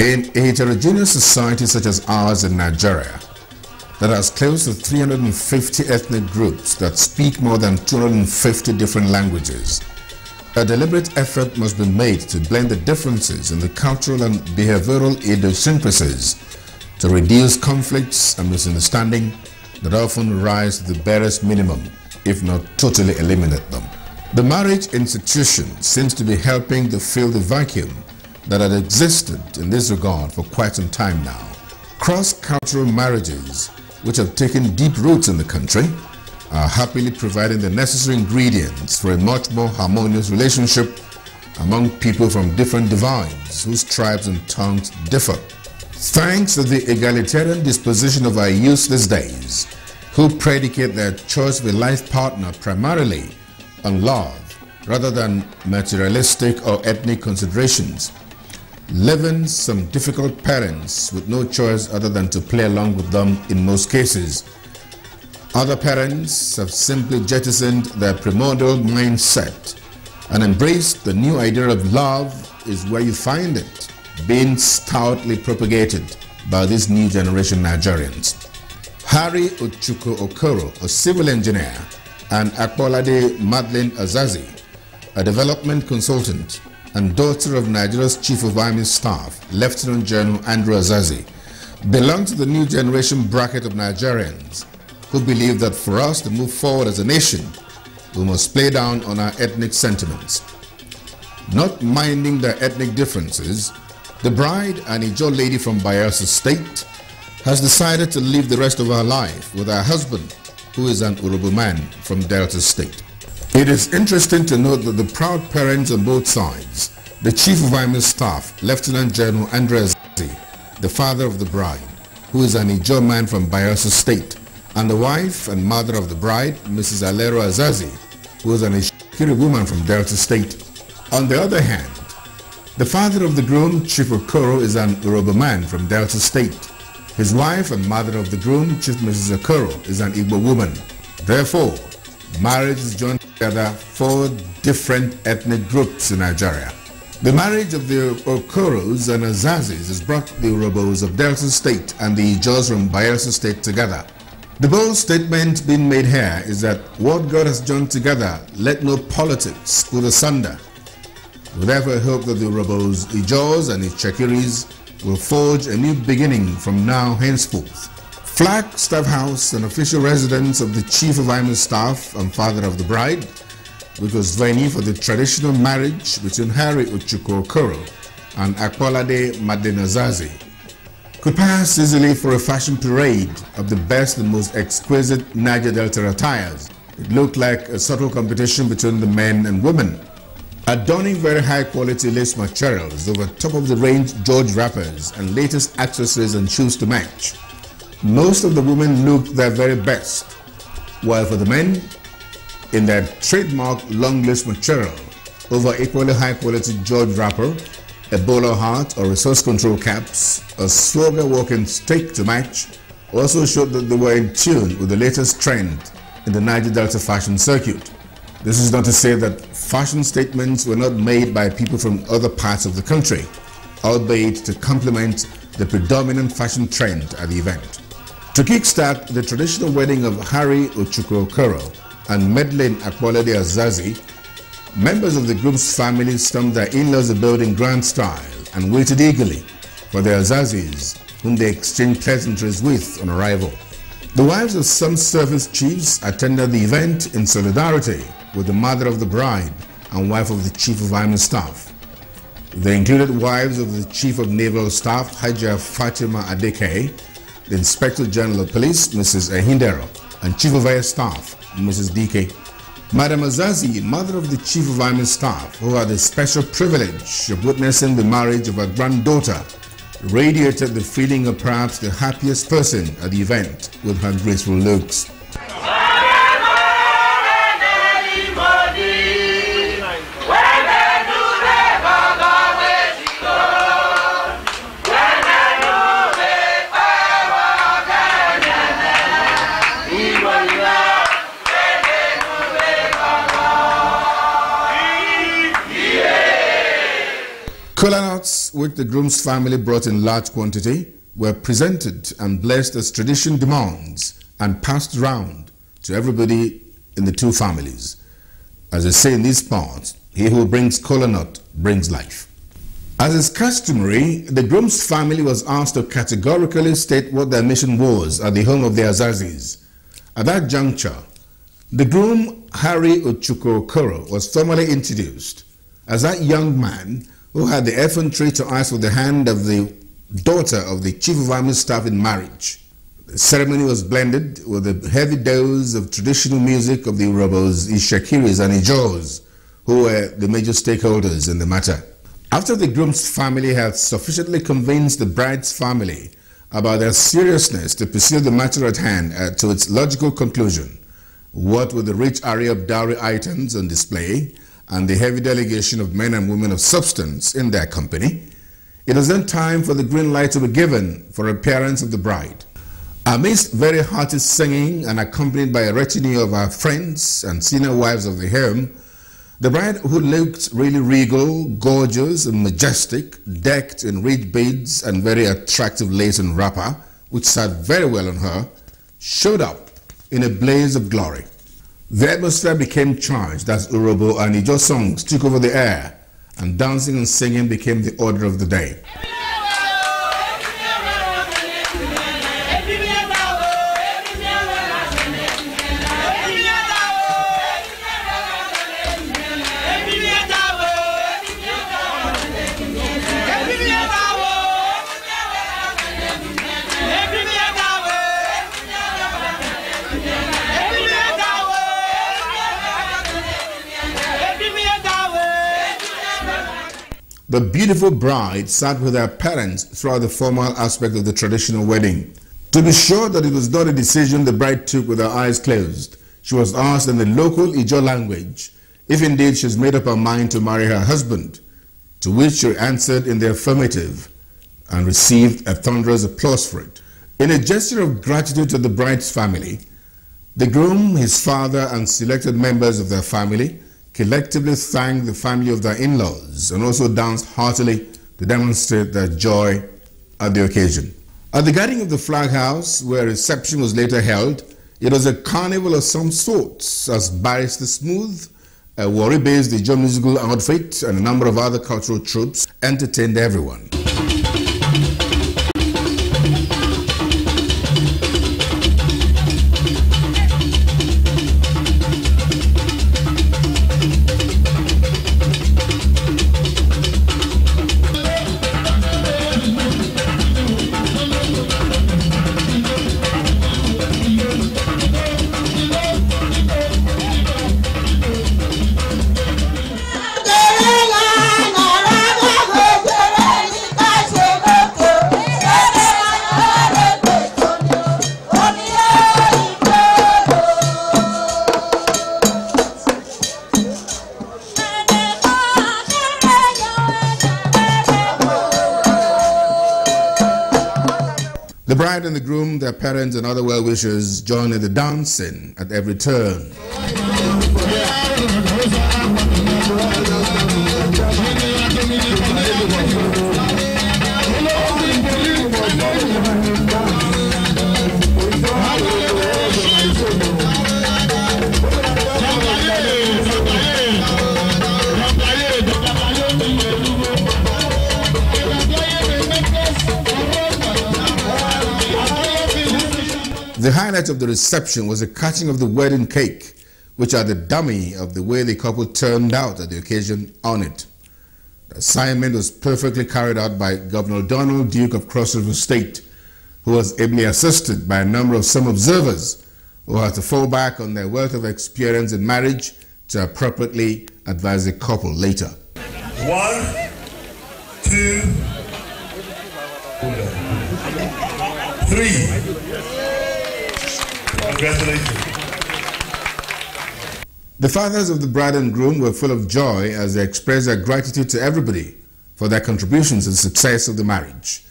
In a heterogeneous society such as ours in Nigeria, that has close to 350 ethnic groups that speak more than 250 different languages, a deliberate effort must be made to blend the differences in the cultural and behavioral idiosyncrasies to reduce conflicts and misunderstanding that often rise to the barest minimum, if not totally eliminate them. The marriage institution seems to be helping to fill the vacuum that had existed in this regard for quite some time now. Cross-cultural marriages, which have taken deep roots in the country, are happily providing the necessary ingredients for a much more harmonious relationship among people from different divides whose tribes and tongues differ. Thanks to the egalitarian disposition of our youth these days, who predicate their choice of a life partner primarily on love rather than materialistic or ethnic considerations, leaving some difficult parents with no choice other than to play along with them in most cases. Other parents have simply jettisoned their primordial mindset and embraced the new idea of love is where you find it, being stoutly propagated by this new generation Nigerians. Harry Ochuko Okoro, a civil engineer, and Akbolade Madeline Azazi, a development consultant, and daughter of Nigeria's Chief of Army Staff, Lieutenant General Andrew Azazi, belong to the new generation bracket of Nigerians who believe that for us to move forward as a nation, we must play down on our ethnic sentiments. Not minding their ethnic differences, the bride, an Ijo lady from Bayelsa State, has decided to live the rest of her life with her husband, who is an Urhobo man from Delta State. It is interesting to note that the proud parents on both sides, the Chief of Army Staff, Lieutenant General Andres, the father of the bride, who is an Ijo man from Bayelsa State, and the wife and mother of the bride, Mrs. Alero Azazi, who is an Itsekiri woman from Delta State. On the other hand, the father of the groom, Chief Okoro, is an Urhobo man from Delta State. His wife and mother of the groom, Chief Mrs. Okoro, is an Igbo woman. Therefore, marriage is joined together four different ethnic groups in Nigeria. The marriage of the Okoros and Azazis has brought the Urhobos of Delta State and the Ijos from Bayelsa State together. The bold statement being made here is that what God has joined together, let no politics put asunder. We therefore hope that the Urhobos, Ijos and Itsekiris will forge a new beginning from now henceforth. Flag Staff House, an official residence of the Chief of Army Staff and father of the bride, which was venue for the traditional marriage between Harry Ochuko Okoro and Akbolade Madeline Azazi, could pass easily for a fashion parade of the best and most exquisite Niger Delta attires. It looked like a subtle competition between the men and women. Adorning very high quality lace materials over top of the range George wrappers and latest accessories and shoes to match. Most of the women looked their very best, while for the men, in their trademark long lace material over equally high quality George wrapper, a bowler hat or resource control caps, a swagger walking stick to match, also showed that they were in tune with the latest trend in the Niger Delta fashion circuit. This is not to say that fashion statements were not made by people from other parts of the country, albeit to complement the predominant fashion trend at the event. To kickstart the traditional wedding of Harry Ochuko Okoro and Madeline Akbolade Azazi, members of the group's family stormed their in-laws abode in grand style and waited eagerly for their Azazis, whom they exchanged pleasantries with on arrival. The wives of some service chiefs attended the event in solidarity with the mother of the bride and wife of the Chief of Army Staff. They included wives of the Chief of Naval Staff, Hajia Fatima Adekeye, the Inspector General of Police, Mrs. Ehindero, and Chief of Air Staff, Mrs. Dike. Madam Azazi, mother of the Chief of Army Staff, who had the special privilege of witnessing the marriage of her granddaughter, radiated the feeling of perhaps the happiest person at the event with her graceful looks. Which the groom's family brought in large quantity, were presented and blessed as tradition demands and passed round to everybody in the two families. As they say in these parts, he who brings kola nut brings life. As is customary, the groom's family was asked to categorically state what their mission was at the home of the Azazis. At that juncture, the groom, Harry Ochuko Okoro, was formally introduced as that young man who had the effrontery to ask for the hand of the daughter of the chief of army staff in marriage. The ceremony was blended with a heavy dose of traditional music of the Urhobos, Itsekiris, and Ijos, who were the major stakeholders in the matter. After the groom's family had sufficiently convinced the bride's family about their seriousness to pursue the matter at hand uh, to its logical conclusion, what with the rich array of dowry items on display and the heavy delegation of men and women of substance in their company, it was then time for the green light to be given for the appearance of the bride. Amidst very hearty singing and accompanied by a retinue of our friends and senior wives of the home, the bride, who looked really regal, gorgeous, and majestic, decked in rich beads and very attractive lace and wrapper, which sat very well on her, showed up in a blaze of glory. The atmosphere became charged as Urhobo and Ijo songs took over the air, and dancing and singing became the order of the day. The beautiful bride sat with her parents throughout the formal aspect of the traditional wedding. To be sure that it was not a decision the bride took with her eyes closed, she was asked in the local Ijo language if indeed she's made up her mind to marry her husband, to which she answered in the affirmative and received a thunderous applause for it. In a gesture of gratitude to the bride's family, the groom, his father, and selected members of their family collectively thanked the family of their in-laws and also danced heartily to demonstrate their joy at the occasion. At the guarding of the flag house, where reception was later held, it was a carnival of some sorts, as Barrister Smooth, a Warri-based musical outfit, and a number of other cultural troops entertained everyone. Their parents, and other well wishers join in the dancing at every turn. The highlight of the reception was the cutting of the wedding cake, which are the dummy of the way the couple turned out at the occasion on it. The assignment was perfectly carried out by Governor Donald Duke of Cross River State, who was ably assisted by a number of some observers who had to fall back on their wealth of experience in marriage to appropriately advise the couple later. One, two, three. Congratulations. The fathers of the bride and groom were full of joy as they expressed their gratitude to everybody for their contributions to the success of the marriage.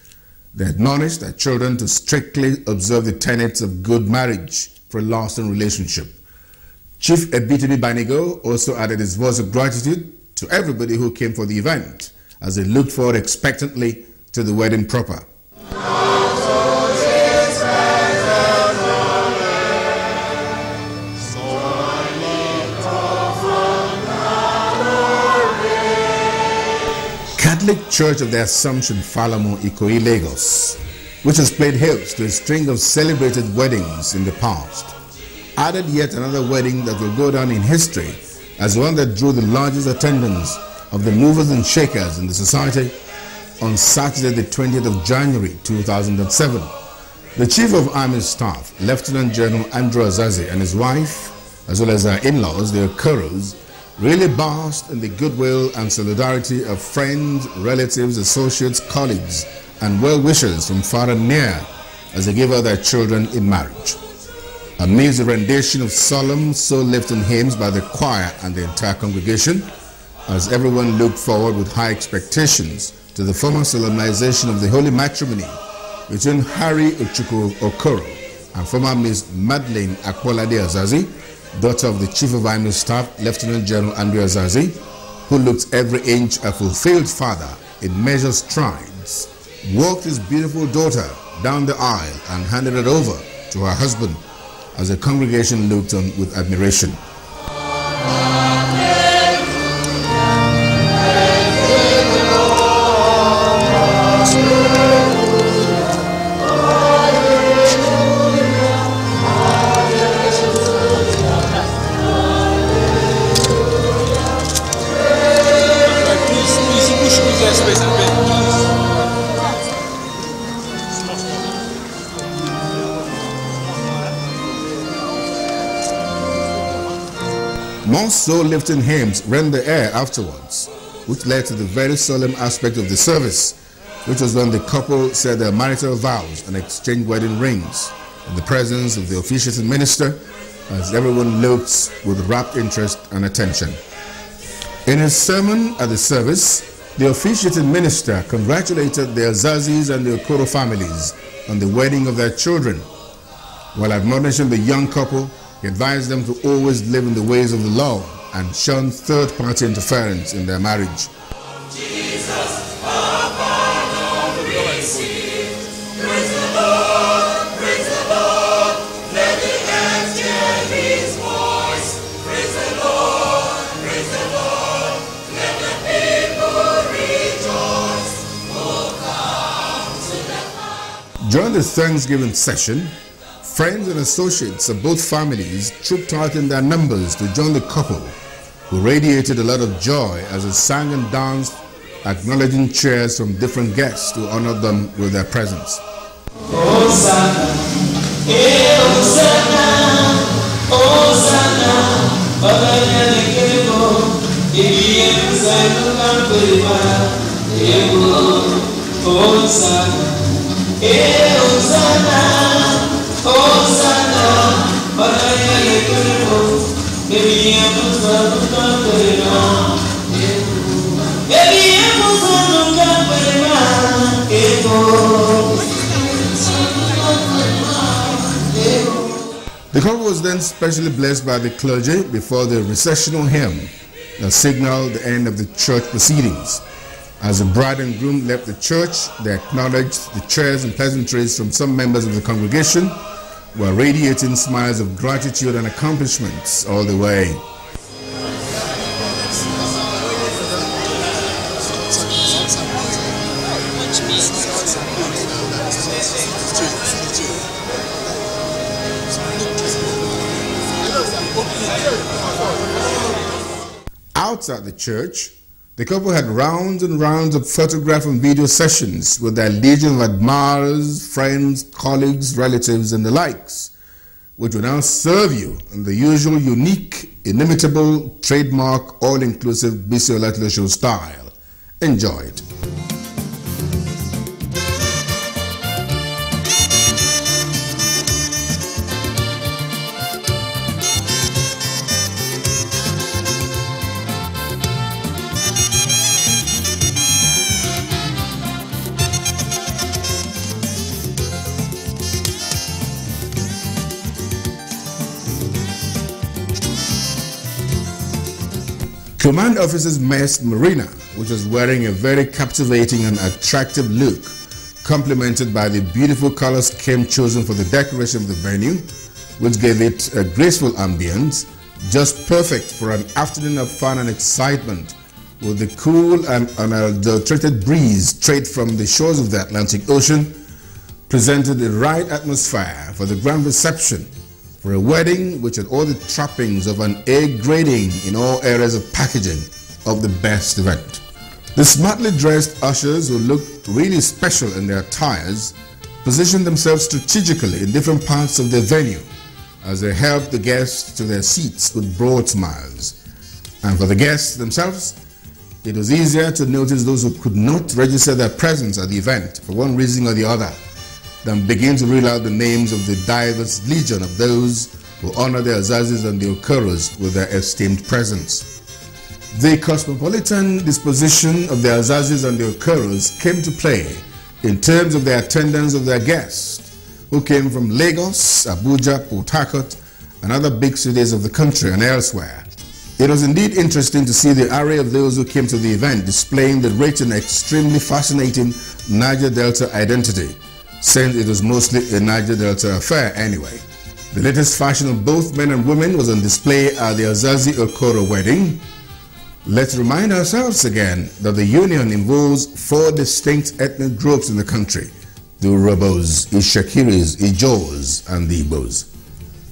They admonished their children to strictly observe the tenets of good marriage for a lasting relationship. Chief Ebitimi Banigo also added his voice of gratitude to everybody who came for the event as they looked forward expectantly to the wedding proper. Catholic Church of the Assumption, Falomo, Ikoyi, Lagos, which has played host to a string of celebrated weddings in the past, added yet another wedding that will go down in history as one that drew the largest attendance of the movers and shakers in the society on Saturday, the 20th of January 2007. The Chief of Army Staff, Lieutenant General Andrew Azazi, and his wife, as well as their in-laws, the Okoros, really basked in the goodwill and solidarity of friends, relatives, associates, colleagues, and well-wishers from far and near as they gave out their children in marriage. Amidst the rendition of solemn, soul-lifting hymns by the choir and the entire congregation, as everyone looked forward with high expectations to the formal solemnization of the holy matrimony between Harry Ochuko Okoro and former Miss Madeleine Akwalade Azazi, daughter of the Chief of Army Staff, Lieutenant General Andrew Azazi, who looked every inch a fulfilled father in measured strides, walked his beautiful daughter down the aisle and handed it over to her husband as the congregation looked on with admiration. More soul-lifting hymns rent the air afterwards, which led to the very solemn aspect of the service, which was when the couple said their marital vows and exchanged wedding rings in the presence of the officiating minister as everyone looked with rapt interest and attention. In his sermon at the service, the officiating minister congratulated the Azazis and the Okoro families on the wedding of their children, while admonishing the young couple he advised them to always live in the ways of the law and shun third party interference in their marriage. During the Thanksgiving session, Friends and associates of both families trooped out in their numbers to join the couple, who radiated a lot of joy as they sang and danced, acknowledging cheers from different guests who honored them with their presence. The couple was then specially blessed by the clergy before the recessional hymn that signaled the end of the church proceedings. As the bride and groom left the church, they acknowledged the cheers and pleasantries from some members of the congregation were radiating smiles of gratitude and accomplishments all the way. Outside the church, the couple had rounds and rounds of photograph and video sessions with their legion of admirers, friends, colleagues, relatives, and the likes, which will now serve you in the usual unique, inimitable, trademark, all-inclusive Bisi Olatilo Show style. Enjoy it. Command Officers Mess Marina, which was wearing a very captivating and attractive look, complemented by the beautiful color scheme chosen for the decoration of the venue, which gave it a graceful ambience, just perfect for an afternoon of fun and excitement with the cool and unadulterated breeze straight from the shores of the Atlantic Ocean, presented the right atmosphere for the grand reception for a wedding which had all the trappings of an A grading in all areas of packaging of the best event. The smartly dressed ushers who looked really special in their attires positioned themselves strategically in different parts of the venue as they helped the guests to their seats with broad smiles. And for the guests themselves, it was easier to notice those who could not register their presence at the event for one reason or the other than begin to reel out the names of the diverse legion of those who honor the Azazis and the Okoros with their esteemed presence. The cosmopolitan disposition of the Azazis and the Okoros came to play in terms of the attendance of their guests, who came from Lagos, Abuja, Port Harcourt, and other big cities of the country and elsewhere. It was indeed interesting to see the array of those who came to the event displaying the rich and extremely fascinating Niger Delta identity, since it was mostly a Niger Delta affair anyway. The latest fashion of both men and women was on display at the Azazi Okoro wedding. Let's remind ourselves again that the union involves four distinct ethnic groups in the country, the Urhobos, Itsekiris, Ijos, and the Igbos.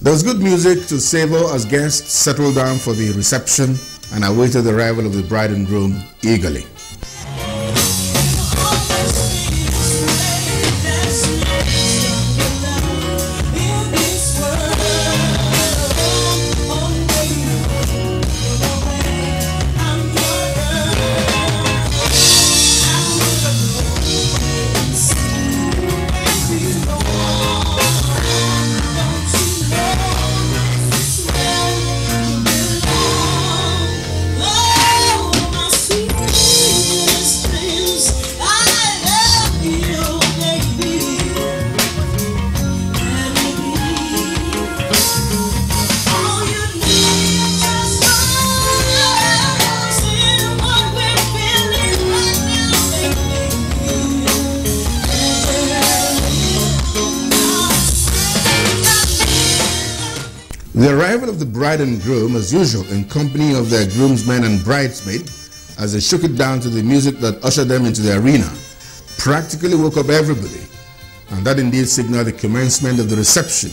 There was good music to savor as guests settled down for the reception and awaited the arrival of the bride and groom eagerly. Bride and groom, as usual, in company of their groomsmen and bridesmaid, as they shook it down to the music that ushered them into the arena, practically woke up everybody. And that indeed signaled the commencement of the reception,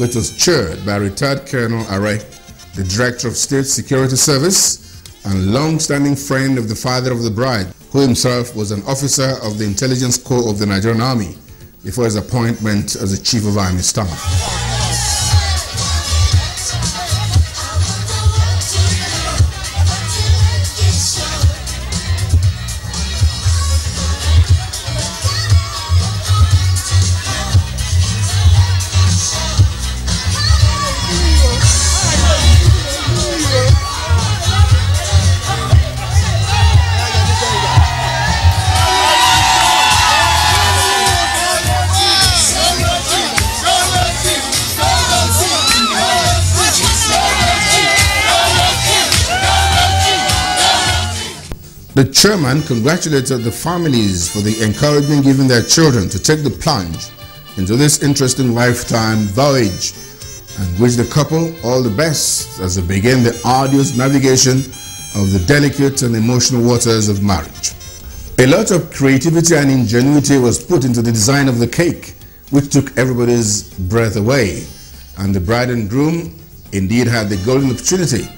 which was chaired by retired Colonel Are, the Director of State Security Service, and long-standing friend of the father of the bride, who himself was an officer of the Intelligence Corps of the Nigerian Army before his appointment as the Chief of Army Staff. The chairman congratulated the families for the encouragement given their children to take the plunge into this interesting lifetime voyage and wish the couple all the best as they begin the arduous navigation of the delicate and emotional waters of marriage. A lot of creativity and ingenuity was put into the design of the cake, which took everybody's breath away, and the bride and groom indeed had the golden opportunity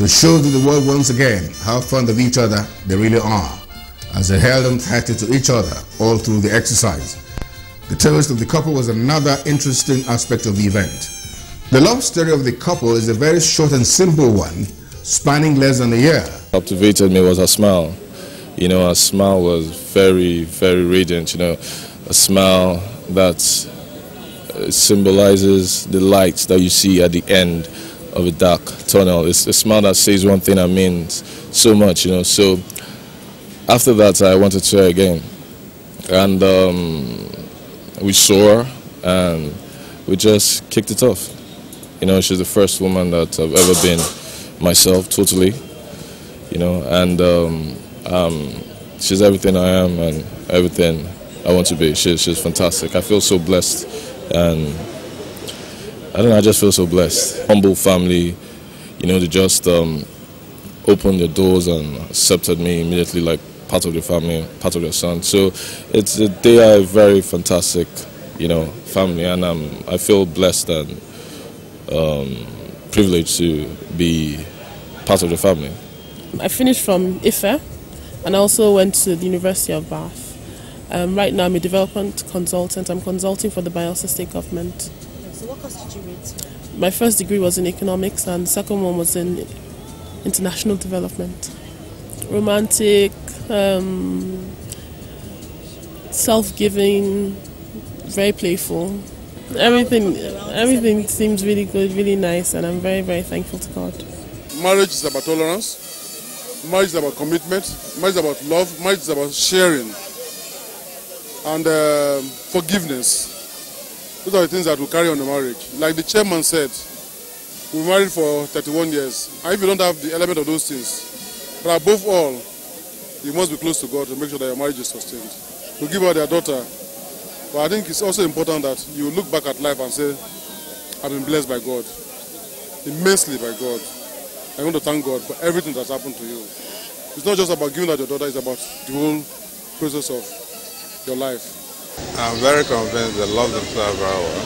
to show to the world once again how fond of each other they really are as they held on tightly to each other all through the exercise. The toast of the couple was another interesting aspect of the event. The love story of the couple is a very short and simple one, spanning less than a year. Captivated me was her smile. You know, her smile was very, very radiant, you know, a smile that uh, symbolizes the light that you see at the end of a dark tunnel. It's a smile that says one thing that means so much, you know. So after that, I wanted to again, and um, we saw her, and we just kicked it off. You know, she's the first woman that I've ever been myself totally, you know, and um, um, she's everything I am and everything I want to be. She's, she's fantastic. I feel so blessed, and I don't know, I just feel so blessed. Humble family, you know, they just um, opened the doors and accepted me immediately, like part of the family, part of their son. So it's they are a very fantastic, you know, family, and um, I feel blessed and um, privileged to be part of the family. I finished from IFE and I also went to the University of Bath. Um, right now I'm a development consultant. I'm consulting for the Bayelsa State Government. So what course did you read? My first degree was in economics and the second one was in international development. Romantic, um, self-giving, very playful. Everything, everything seems really good, really nice, and I'm very, very thankful to God. Marriage is about tolerance. Marriage is about commitment. Marriage is about love. Marriage is about sharing and um, forgiveness. Those are the things that will carry on the marriage. Like the chairman said, we married for 31 years. And if you don't have the element of those things, but above all, you must be close to God to make sure that your marriage is sustained. To give her their daughter. But I think it's also important that you look back at life and say, I've been blessed by God, immensely by God. I want to thank God for everything that's happened to you. It's not just about giving out your daughter, it's about the whole process of your life. I'm very convinced they love themselves very well.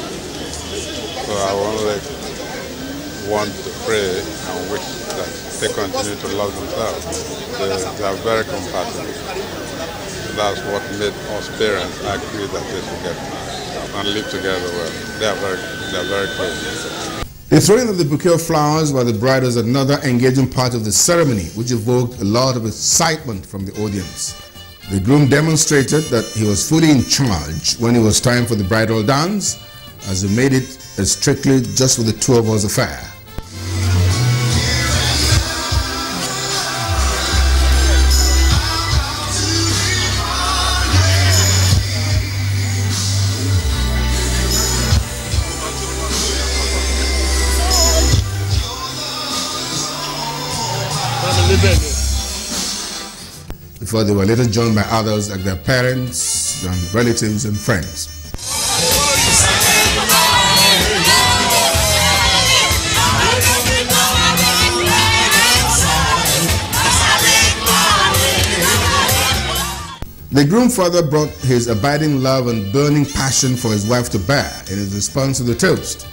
So I only want to pray and wish that they continue to love themselves. They, they are very compatible. That's what made us parents agree that they should get married and live together well. They are very, they are very close. The throwing of the bouquet of flowers by the bride was another engaging part of the ceremony, which evoked a lot of excitement from the audience. The groom demonstrated that he was fully in charge when it was time for the bridal dance, as he made it a strictly just for the two of us affair. They were later joined by others like their parents and relatives and friends. The groom father brought his abiding love and burning passion for his wife to bear in his response to the toast.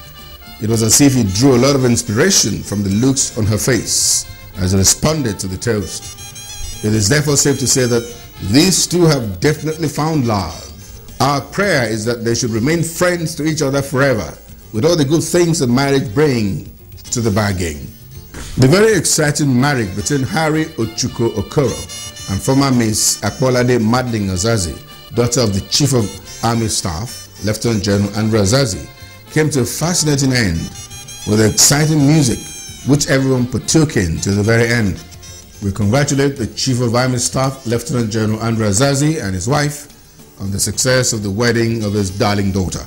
It was as if he drew a lot of inspiration from the looks on her face as he responded to the toast. It is therefore safe to say that these two have definitely found love. Our prayer is that they should remain friends to each other forever, with all the good things that marriage brings to the bargain. The very exciting marriage between Harry Ochuko Okoro and former Miss Akbolade Madeline Azazi, daughter of the Chief of Army Staff, Lieutenant General Andrew Azazi, came to a fascinating end with exciting music which everyone partook in to the very end. We congratulate the Chief of Army Staff, Lieutenant General Andrew Azazi, and his wife on the success of the wedding of his darling daughter.